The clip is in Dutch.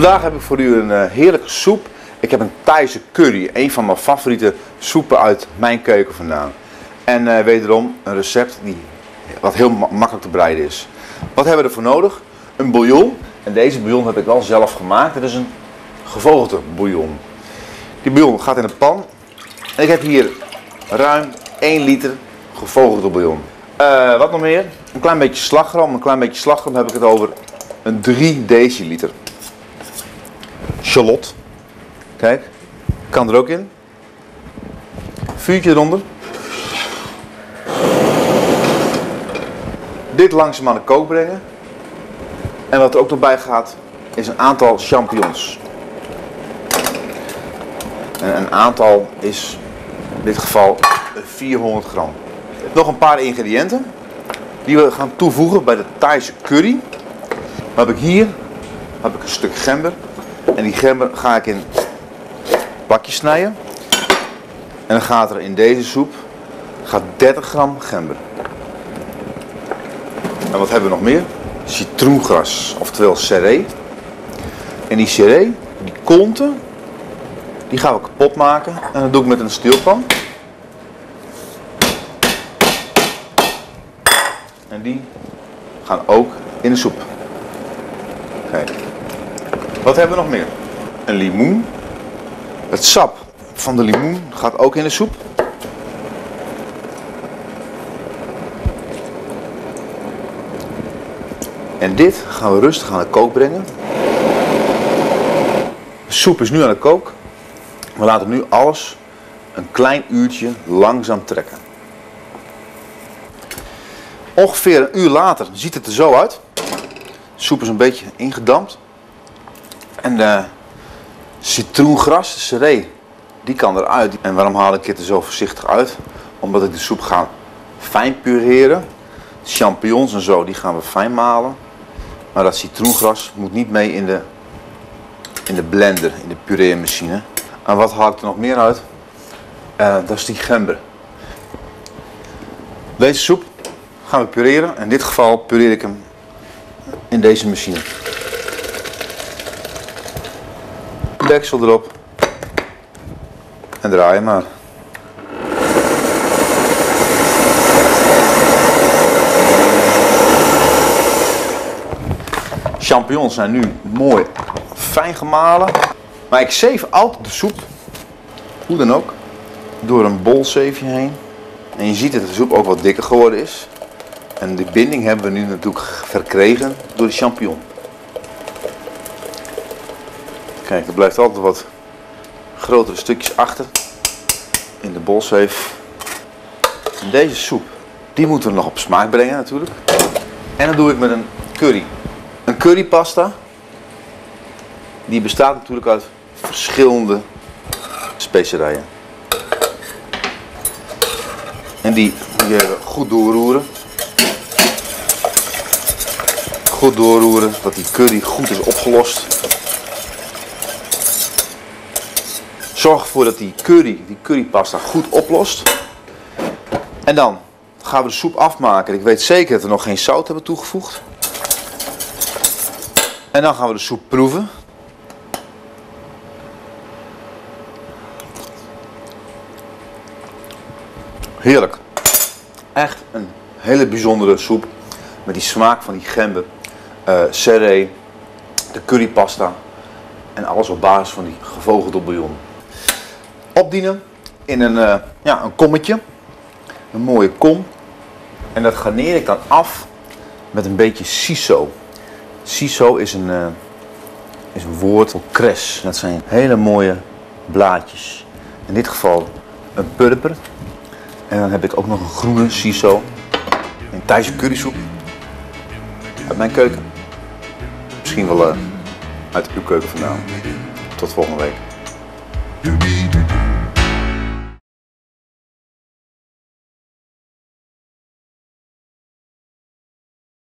Vandaag heb ik voor u een eh, heerlijke soep. Ik heb een Thaise curry, een van mijn favoriete soepen uit mijn keuken vandaan. En eh, wederom een recept die, wat heel ma- makkelijk te bereiden is. Wat hebben we ervoor nodig? Een bouillon. En deze bouillon heb ik wel zelf gemaakt. Het is een gevogelte bouillon. Die bouillon gaat in een pan. En ik heb hier ruim 1 liter gevogelte bouillon. Eh, wat nog meer? Een klein beetje slagroom. Een klein beetje slagroom heb ik het over een 3 deciliter. Shallot. Kijk, kan er ook in. Vuurtje eronder. Dit langzaam aan de kook brengen. En wat er ook nog bij gaat, is een aantal champignons. En een aantal is in dit geval 400 gram. Nog een paar ingrediënten die we gaan toevoegen bij de Thaise curry. Dan heb ik hier heb ik een stuk gember. En die gember ga ik in bakjes snijden. En dan gaat er in deze soep gaat 30 gram gember. En wat hebben we nog meer? Citroengras, oftewel seree. En die seree, die konten, die gaan we kapot maken. En dat doe ik met een steelpan. En die gaan ook in de soep. Kijk. Wat hebben we nog meer? Een limoen. Het sap van de limoen gaat ook in de soep. En dit gaan we rustig aan de kook brengen. De soep is nu aan de kook. We laten nu alles een klein uurtje langzaam trekken. Ongeveer een uur later ziet het er zo uit. De soep is een beetje ingedampt. En de citroengras, de seree, die kan eruit. En waarom haal ik het er zo voorzichtig uit? Omdat ik de soep ga fijn pureren. Champignons en zo, die gaan we fijn malen. Maar dat citroengras moet niet mee in de, in de blender, in de pureermachine. En wat haal ik er nog meer uit? Eh, dat is die gember. Deze soep gaan we pureren. In dit geval pureer ik hem in deze machine. Deksel erop. En draai maar. Champignons zijn nu mooi fijn gemalen. Maar ik zeef altijd de soep, hoe dan ook, door een bolzeefje heen. En je ziet dat de soep ook wat dikker geworden is. En die binding hebben we nu natuurlijk verkregen door de champignon. Kijk, er blijft altijd wat grotere stukjes achter in de bolzeef. Deze soep, die moeten we nog op smaak brengen natuurlijk. En dat doe ik met een curry. Een currypasta, die bestaat natuurlijk uit verschillende specerijen. En die, die even goed doorroeren. Goed doorroeren, dat die curry goed is opgelost. Zorg ervoor dat die curry, die currypasta goed oplost. En dan gaan we de soep afmaken. Ik weet zeker dat we nog geen zout hebben toegevoegd. En dan gaan we de soep proeven. Heerlijk. Echt een hele bijzondere soep. Met die smaak van die gember, eh seree, de currypasta. En alles op basis van die gevogelde bouillon. Opdienen in een, eh, ja, een kommetje. Een mooie kom. En dat garneer ik dan af met een beetje siso. Siso is een, eh, is een woord voor kres. Dat zijn hele mooie blaadjes. In dit geval een purper. En dan heb ik ook nog een groene siso. Een Thaise currysoep. Uit mijn keuken. Misschien wel eh, uit uw keuken vandaan. Tot volgende week.